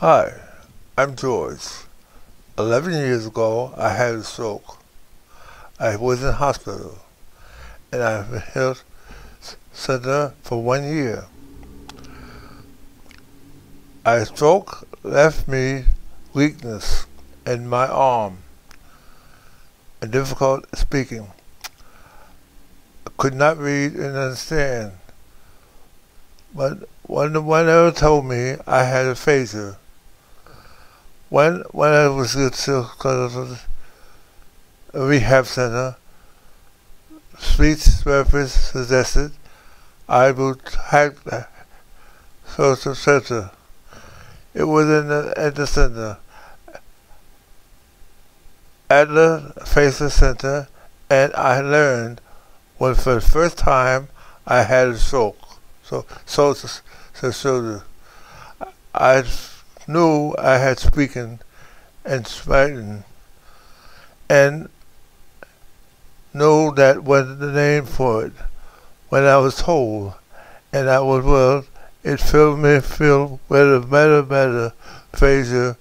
Hi, I'm George. Eleven years ago, I had a stroke. I was in hospital, and I've been health center for one year. A stroke left me weakness in my arm and difficult speaking. I could not read and understand. But one one ever told me I had a aphasia. When when I was at the rehab center, speech therapist suggested I would hack the social center. It was in the, at the center. At the Facer Center, and I learned when for the first time I had a stroke. So, so, so, so, I knew I had spoken and writing and knew that was the name for it. When I was told and I was well, it filled me filled with a better, better Fraser.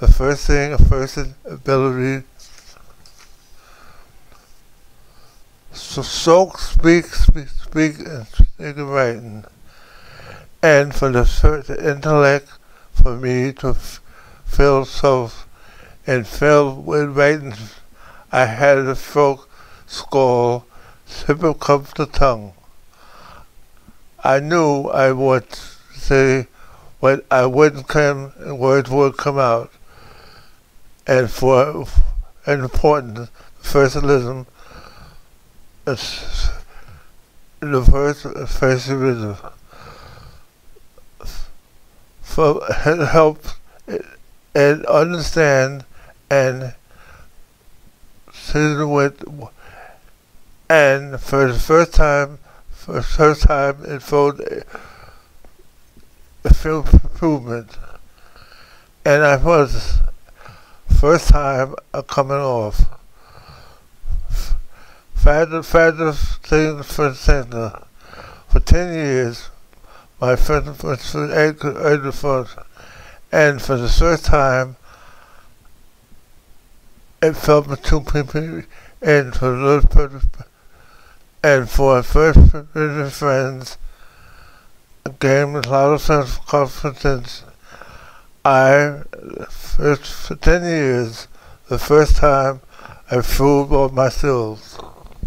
The first thing, a first ability. So soak, speak, speak, speak, and speak and writing and for the intellect for me to feel so and feel with writing I had a stroke skull tip of the tongue. I knew I would say what I wouldn't come and words would come out. And for an important firstalism the first firstalism for help and understand and sit with and for the first time for the first time it felt a feel improvement and I was first time coming off Father, father, thing for center for ten years my first was the and for the first time, it felt two people, and for those and for first friends, with a lot of self-confidence, I, for 10 years, the first time I fooled all my skills.